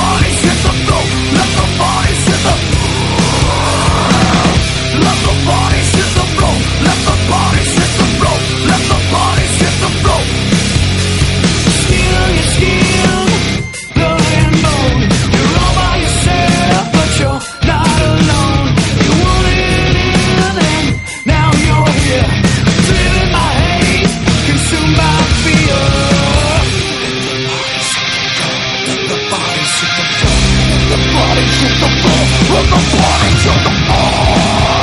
voice body the bone, from the body to the bone.